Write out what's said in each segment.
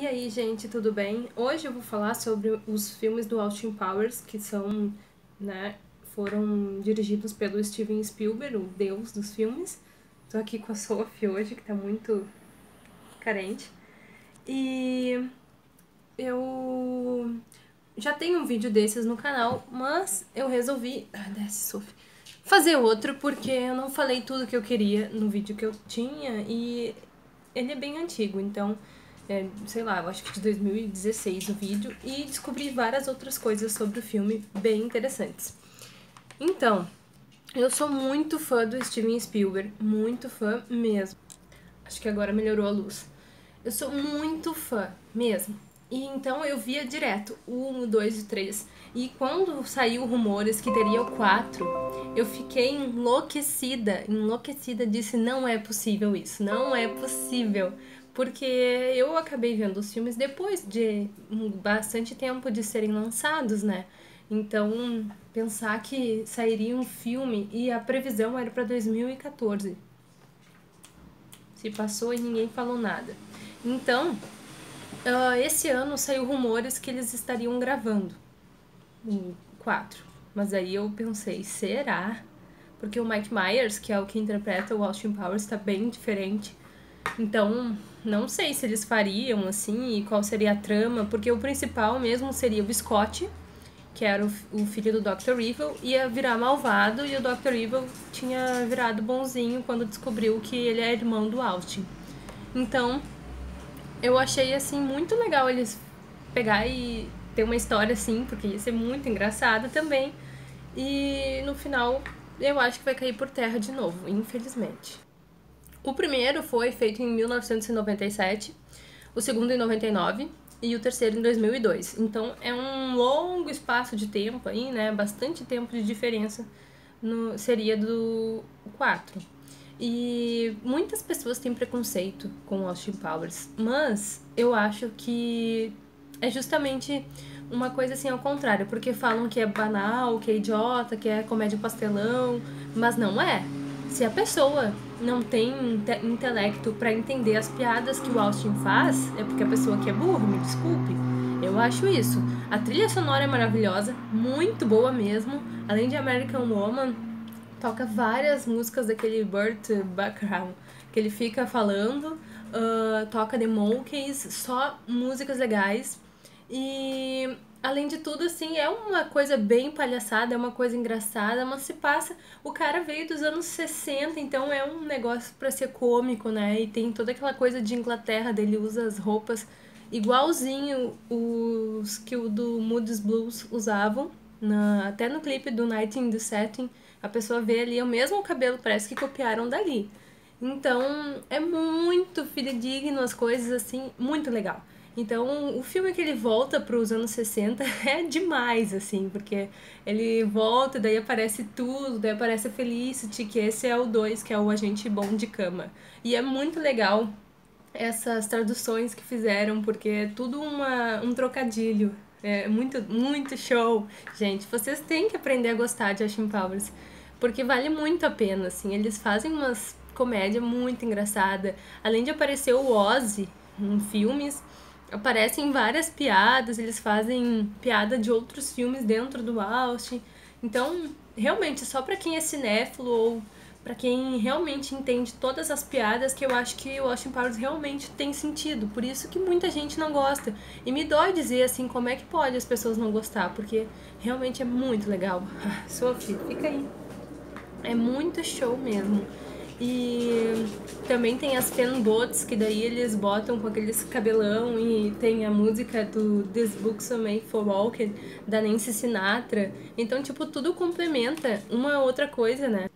E aí, gente, tudo bem? Hoje eu vou falar sobre os filmes do Austin Powers, que são, né, foram dirigidos pelo Steven Spielberg, o deus dos filmes. Tô aqui com a Sophie hoje, que tá muito carente. E eu já tenho um vídeo desses no canal, mas eu resolvi. Ah, desce, Sophie. Fazer outro, porque eu não falei tudo que eu queria no vídeo que eu tinha e ele é bem antigo, então é, sei lá, eu acho que de 2016 o vídeo, e descobri várias outras coisas sobre o filme bem interessantes. Então, eu sou muito fã do Steven Spielberg, muito fã mesmo. Acho que agora melhorou a luz. Eu sou muito fã mesmo. E então eu via direto o 1, o 2 e o 3. E quando saiu rumores que teria o 4, eu fiquei enlouquecida, enlouquecida, disse não é possível isso, não é possível porque eu acabei vendo os filmes depois de bastante tempo de serem lançados, né? Então, pensar que sairia um filme e a previsão era para 2014. Se passou e ninguém falou nada. Então, uh, esse ano saiu rumores que eles estariam gravando o 4. Mas aí eu pensei, será? Porque o Mike Myers, que é o que interpreta o Austin Powers, está bem diferente. Então, não sei se eles fariam assim e qual seria a trama, porque o principal mesmo seria o Scott, que era o, o filho do Dr. Evil, ia virar malvado e o Dr. Evil tinha virado bonzinho quando descobriu que ele é irmão do Austin. Então, eu achei assim muito legal eles pegar e ter uma história assim, porque ia ser muito engraçada também. E no final, eu acho que vai cair por terra de novo, infelizmente. O primeiro foi feito em 1997, o segundo em 99 e o terceiro em 2002. Então é um longo espaço de tempo aí, né? Bastante tempo de diferença no, seria do 4. E muitas pessoas têm preconceito com Austin Powers, mas eu acho que é justamente uma coisa assim ao contrário, porque falam que é banal, que é idiota, que é comédia pastelão, mas não é. Se a pessoa não tem intelecto para entender as piadas que o Austin faz, é porque a pessoa que é burro, me desculpe. Eu acho isso. A trilha sonora é maravilhosa, muito boa mesmo. Além de American Woman, toca várias músicas daquele Burt Bacharach que ele fica falando, uh, toca The Monkeys, só músicas legais. E além de tudo, assim, é uma coisa bem palhaçada, é uma coisa engraçada, mas se passa. O cara veio dos anos 60, então é um negócio para ser cômico, né? E tem toda aquela coisa de Inglaterra, dele usa as roupas igualzinho os que o do Moody's Blues usavam. Na, até no clipe do Night in the Setting, a pessoa vê ali o mesmo cabelo, parece que copiaram dali. Então, é muito fidedigno as coisas, assim, muito legal. Então, o filme que ele volta para os anos 60 é demais, assim, porque ele volta, daí aparece tudo, daí aparece a Felicity, que esse é o 2, que é o agente bom de cama. E é muito legal essas traduções que fizeram, porque é tudo uma, um trocadilho. É muito, muito show. Gente, vocês têm que aprender a gostar de Austin Powers, porque vale muito a pena, assim. Eles fazem umas comédia muito engraçada. Além de aparecer o Ozzy em filmes, aparecem várias piadas, eles fazem piada de outros filmes dentro do Austin. Então, realmente, só para quem é cinéfilo ou para quem realmente entende todas as piadas que eu acho que o Austin Powers realmente tem sentido. Por isso que muita gente não gosta. E me dói dizer assim, como é que pode as pessoas não gostar, porque realmente é muito legal. Sophie, fica aí. É muito show mesmo. E também tem as fanbots, que daí eles botam com aqueles cabelão e tem a música do This Book's Made for Walking, da Nancy Sinatra. Então, tipo, tudo complementa uma outra coisa, né?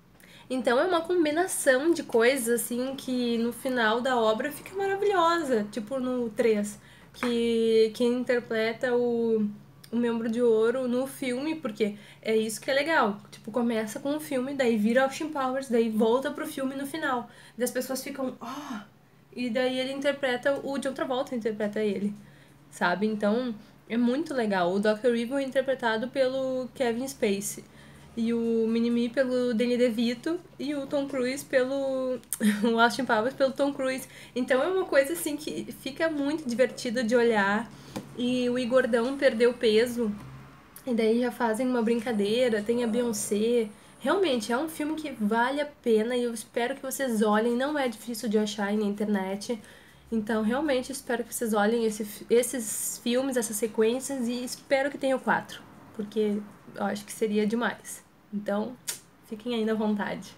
Então é uma combinação de coisas, assim, que no final da obra fica maravilhosa. Tipo no 3, que quem interpreta o o membro de ouro no filme, porque é isso que é legal. Tipo, começa com o filme, daí vira Austin Powers, daí volta pro filme no final. E as pessoas ficam, ó. Oh! E daí ele interpreta, o de outra volta interpreta ele, sabe? Então, é muito legal. O Dr. Evil é interpretado pelo Kevin Spacey. E o Minimi pelo Danny DeVito e o Tom Cruise pelo o Austin Powers pelo Tom Cruise. Então é uma coisa assim que fica muito divertida de olhar e o Igordão perdeu peso e daí já fazem uma brincadeira, tem a Beyoncé. Realmente é um filme que vale a pena e eu espero que vocês olhem, não é difícil de achar aí na internet. Então, realmente espero que vocês olhem esse, esses filmes, essas sequências e espero que tenha o 4, porque eu acho que seria demais. Então, fiquem aí na vontade.